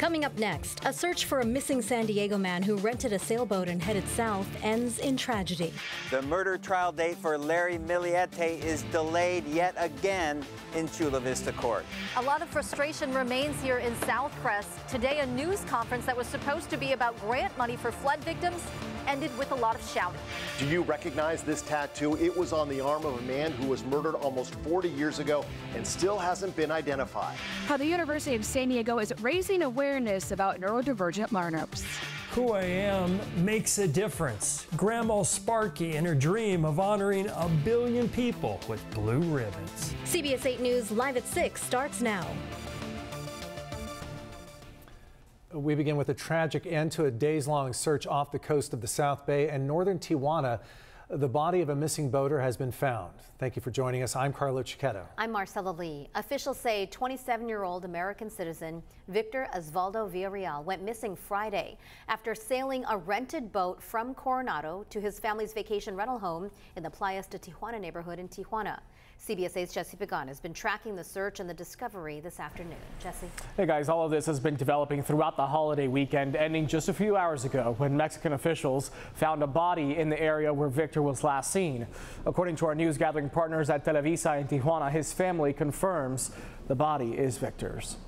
Coming up next, a search for a missing San Diego man who rented a sailboat and headed south ends in tragedy. The murder trial date for Larry Millete is delayed yet again in Chula Vista Court. A lot of frustration remains here in Southcrest. Today, a news conference that was supposed to be about grant money for flood victims ended with a lot of shouting. Do you recognize this tattoo? It was on the arm of a man who was murdered almost 40 years ago and still hasn't been identified. How the University of San Diego is raising awareness about neurodivergent learners. Who I am makes a difference. Grandma Sparky and her dream of honoring a billion people with blue ribbons. CBS 8 News Live at 6 starts now. We begin with a tragic end to a days long search off the coast of the South Bay and northern Tijuana. The body of a missing boater has been found. Thank you for joining us. I'm Carlo Cecchetto. I'm Marcella Lee. Officials say 27 year old American citizen Victor Osvaldo Villarreal went missing Friday after sailing a rented boat from Coronado to his family's vacation rental home in the Playas de Tijuana neighborhood in Tijuana. CBS 8's Jesse Pagan has been tracking the search and the discovery this afternoon. Jesse. Hey guys, all of this has been developing throughout the holiday weekend, ending just a few hours ago when Mexican officials found a body in the area where Victor was last seen. According to our news gathering partners at Televisa in Tijuana, his family confirms the body is Victor's.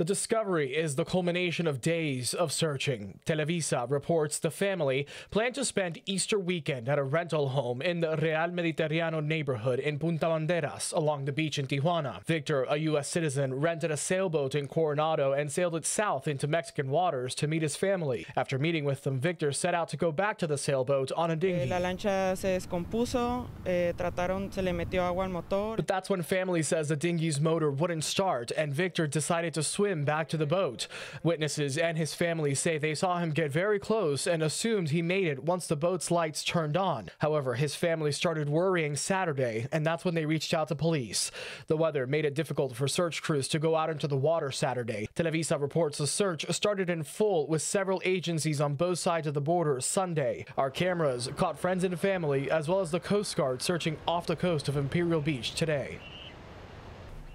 The discovery is the culmination of days of searching. Televisa reports the family plan to spend Easter weekend at a rental home in the Real Mediterráneo neighborhood in Punta Banderas along the beach in Tijuana. Victor, a U.S. citizen, rented a sailboat in Coronado and sailed it south into Mexican waters to meet his family. After meeting with them, Victor set out to go back to the sailboat on a dinghy. La lancha se descompuso, eh, trataron, se le metió agua al motor. But that's when family says the dinghy's motor wouldn't start and Victor decided to swim swim back to the boat. Witnesses and his family say they saw him get very close and assumed he made it once the boat's lights turned on. However, his family started worrying Saturday, and that's when they reached out to police. The weather made it difficult for search crews to go out into the water Saturday. Televisa reports the search started in full with several agencies on both sides of the border Sunday. Our cameras caught friends and family as well as the Coast Guard searching off the coast of Imperial Beach today.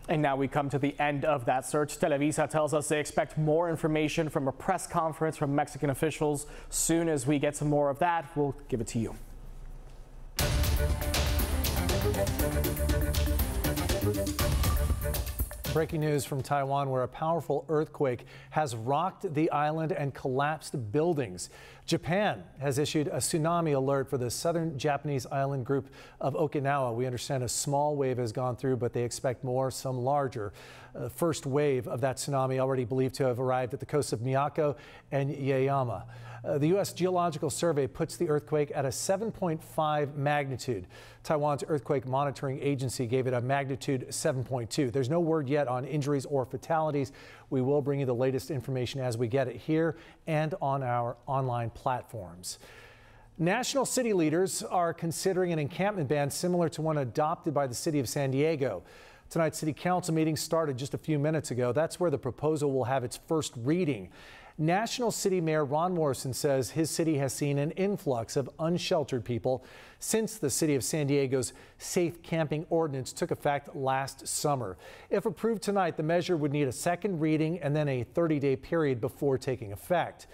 And now we come to the end of that search. Televisa tells us they expect more information from a press conference from Mexican officials. Soon as we get some more of that, we'll give it to you. Breaking news from Taiwan where a powerful earthquake has rocked the island and collapsed buildings. Japan has issued a tsunami alert for the southern Japanese island group of Okinawa. We understand a small wave has gone through, but they expect more, some larger. Uh, first wave of that tsunami already believed to have arrived at the coasts of Miyako and Yaeyama. Uh, the U.S. Geological Survey puts the earthquake at a 7.5 magnitude. Taiwan's earthquake monitoring agency gave it a magnitude 7.2. There's no word yet on injuries or fatalities. We will bring you the latest information as we get it here and on our online platforms. National city leaders are considering an encampment ban similar to one adopted by the city of San Diego. Tonight's city council meeting started just a few minutes ago. That's where the proposal will have its first reading. National City Mayor Ron Morrison says his city has seen an influx of unsheltered people since the city of San Diego's safe camping ordinance took effect last summer. If approved tonight, the measure would need a second reading and then a 30 day period before taking effect.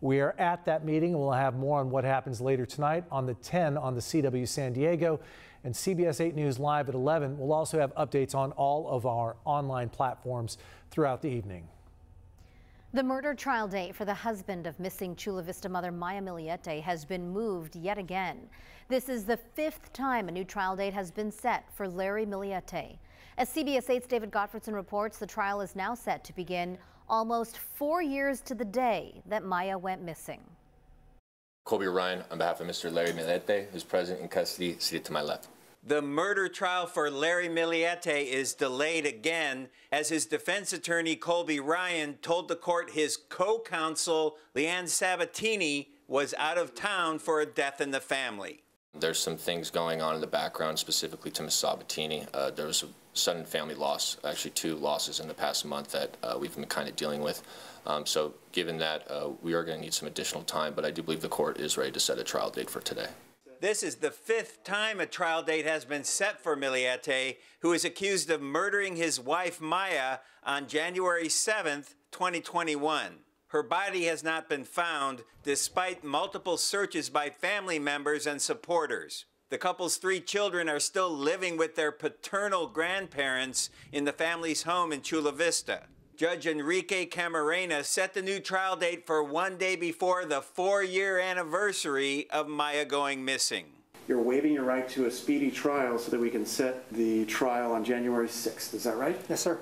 We are at that meeting and we'll have more on what happens later tonight on the 10 on the CW San Diego and CBS 8 News Live at 11. We'll also have updates on all of our online platforms throughout the evening. The murder trial date for the husband of missing Chula Vista mother Maya Millete has been moved yet again. This is the fifth time a new trial date has been set for Larry Millete. As CBS 8's David Gotfredson reports, the trial is now set to begin almost four years to the day that Maya went missing. Colby Ryan, on behalf of Mr. Larry Millete, who's present in custody, seated to my left. The murder trial for Larry Millete is delayed again as his defense attorney Colby Ryan told the court his co-counsel Leanne Sabatini was out of town for a death in the family. There's some things going on in the background specifically to Ms. Sabatini. Uh, there was a sudden family loss, actually two losses in the past month that uh, we've been kind of dealing with. Um, so given that, uh, we are going to need some additional time, but I do believe the court is ready to set a trial date for today. This is the fifth time a trial date has been set for Millete, who is accused of murdering his wife Maya on January 7th, 2021. Her body has not been found despite multiple searches by family members and supporters. The couple's three children are still living with their paternal grandparents in the family's home in Chula Vista. Judge Enrique Camarena set the new trial date for one day before the four year anniversary of Maya going missing. You're waiving your right to a speedy trial so that we can set the trial on January 6th. Is that right? Yes, sir.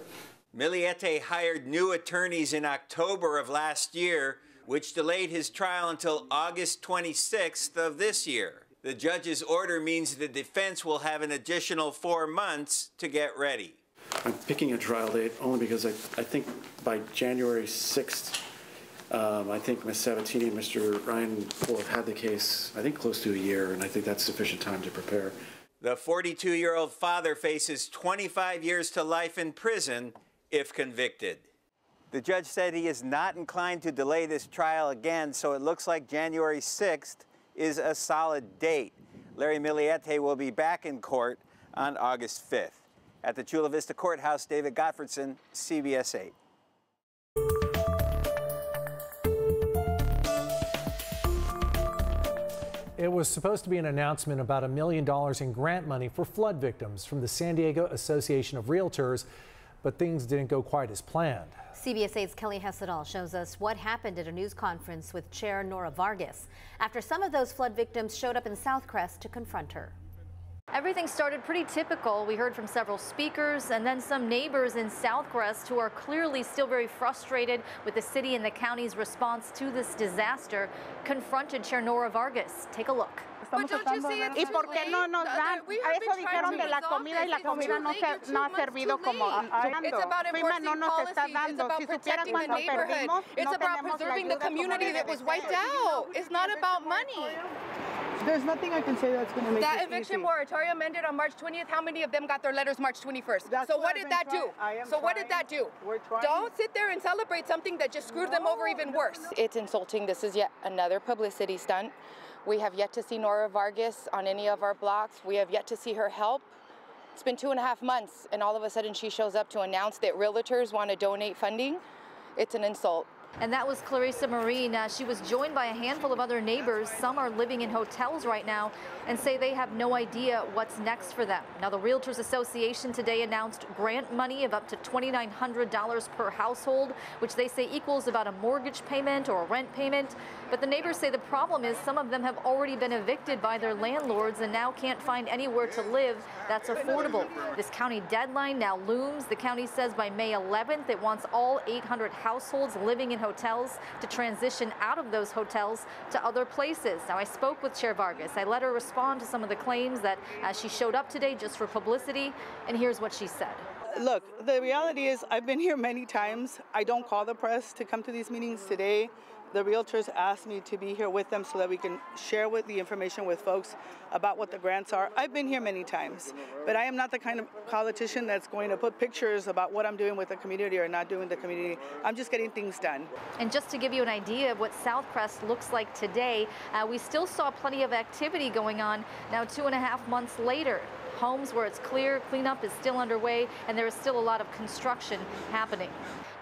Millete hired new attorneys in October of last year, which delayed his trial until August 26th of this year. The judge's order means the defense will have an additional four months to get ready. I'm picking a trial date only because I, I think by January 6th, um, I think Ms. Sabatini and Mr. Ryan will have had the case, I think, close to a year, and I think that's sufficient time to prepare. The 42 year old father faces 25 years to life in prison if convicted. The judge said he is not inclined to delay this trial again, so it looks like January 6th is a solid date. Larry Millete will be back in court on August 5th. At the Chula Vista Courthouse, David Gotfredson, CBS 8. It was supposed to be an announcement about a million dollars in grant money for flood victims from the San Diego Association of Realtors, but things didn't go quite as planned. CBS 8's Kelly Hessedal shows us what happened at a news conference with Chair Nora Vargas after some of those flood victims showed up in Southcrest to confront her. Everything started pretty typical. We heard from several speakers and then some neighbors in Southcrest who are clearly still very frustrated with the city and the county's response to this disaster, confronted Chair Nora Vargas. Take a look. ¿Y por qué no nos dan? Eso dijeron de la comida y la comida no, se, no ha servido como FEMA no nos está dando. Si supieran cuánto perdimos, It's about preserving the community that was wiped out. It's not about money. There's nothing I can say that's going to make That eviction easy. moratorium ended on March 20th. How many of them got their letters March 21st? That's so what what did been that do? trying- I am So what did that do? We're trying. Don't sit there and celebrate something that just screwed them over even worse. It's insulting. This is yet another publicity stunt. We have yet to see Nora Vargas on any of our blocks. We have yet to see her help. It's been two and a half months, and all of a sudden she shows up to announce that realtors want to donate funding. It's an insult. And that was Clarissa Marine. Uh, she was joined by a handful of other neighbors. Some are living in hotels right now and say they have no idea what's next for them. Now, the Realtors Association today announced grant money of up to $2,900 per household, which they say equals about a mortgage payment or a rent payment. But the neighbors say the problem is some of them have already been evicted by their landlords and now can't find anywhere to live that's affordable. This county deadline now looms. The county says by May 11th it wants all 800 households living in hotels to transition out of those hotels to other places. Now, I spoke with Chair Vargas. I let her respond to some of the claims that uh, she showed up today just for publicity, and here's what she said. Look, the reality is I've been here many times. I don't call the press to come to these meetings today. The realtors asked me to be here with them so that we can share with the information with folks about what the grants are. I've been here many times, but I am not the kind of politician that's going to put pictures about what I'm doing with the community or not doing the community. I'm just getting things done. And just to give you an idea of what Southcrest looks like today, uh, we still saw plenty of activity going on now two and a half months later. Homes where it's clear, cleanup is still underway, and there is still a lot of construction happening.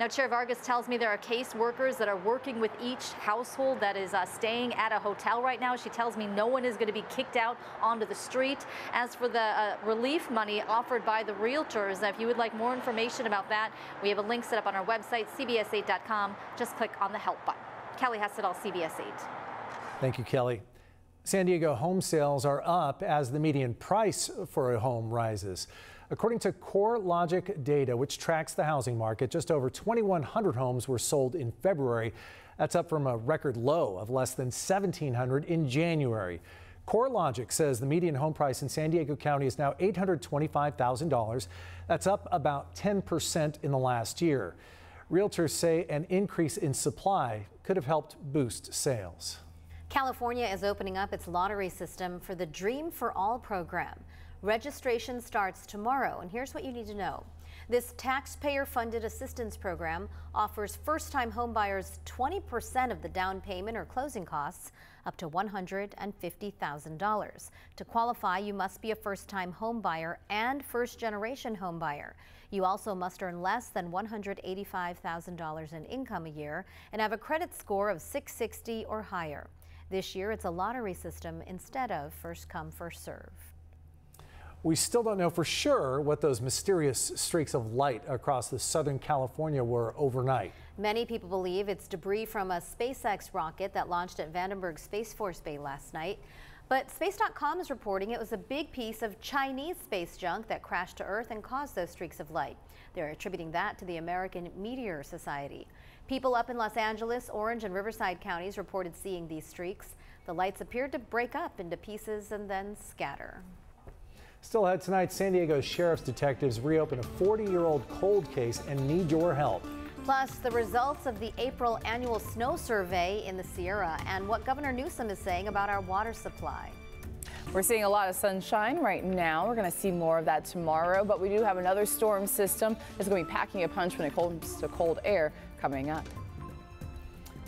Now, Chair Vargas tells me there are case workers that are working with each household that is uh, staying at a hotel right now. She tells me no one is going to be kicked out onto the street. As for the uh, relief money offered by the realtors, if you would like more information about that, we have a link set up on our website, cbs8.com. Just click on the help button. Kelly Hessedal, CBS 8. Thank you, Kelly. San Diego home sales are up as the median price for a home rises. According to CoreLogic data, which tracks the housing market, just over 2,100 homes were sold in February. That's up from a record low of less than 1,700 in January. CoreLogic says the median home price in San Diego County is now $825,000. That's up about 10% in the last year. Realtors say an increase in supply could have helped boost sales. California is opening up its lottery system for the Dream for All program. Registration starts tomorrow, and here's what you need to know. This taxpayer funded assistance program offers first time homebuyers 20% of the down payment or closing costs up to $150,000. To qualify, you must be a first time homebuyer and first generation homebuyer. You also must earn less than $185,000 in income a year and have a credit score of 660 or higher. This year, it's a lottery system instead of first come, first serve. We still don't know for sure what those mysterious streaks of light across the Southern California were overnight. Many people believe it's debris from a SpaceX rocket that launched at Vandenberg Space Force Bay last night. But Space.com is reporting it was a big piece of Chinese space junk that crashed to Earth and caused those streaks of light. They're attributing that to the American Meteor Society. People up in Los Angeles, Orange, and Riverside counties reported seeing these streaks. The lights appeared to break up into pieces and then scatter. Still ahead tonight, San Diego Sheriff's detectives reopen a 40 year old cold case and need your help. Plus, the results of the April annual snow survey in the Sierra and what Governor Newsom is saying about our water supply. We're seeing a lot of sunshine right now. We're going to see more of that tomorrow, but we do have another storm system that's going to be packing a punch when it comes to cold air coming up.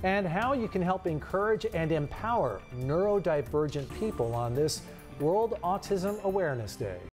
And how you can help encourage and empower neurodivergent people on this World Autism Awareness Day.